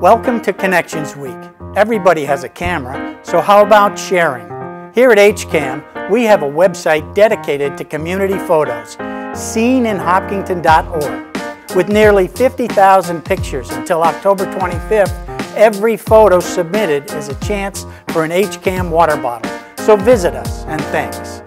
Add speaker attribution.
Speaker 1: Welcome to Connections Week. Everybody has a camera, so how about sharing? Here at HCAM, we have a website dedicated to community photos, sceneinhopkinton.org. With nearly 50,000 pictures until October 25th, every photo submitted is a chance for an HCAM water bottle. So visit us, and thanks.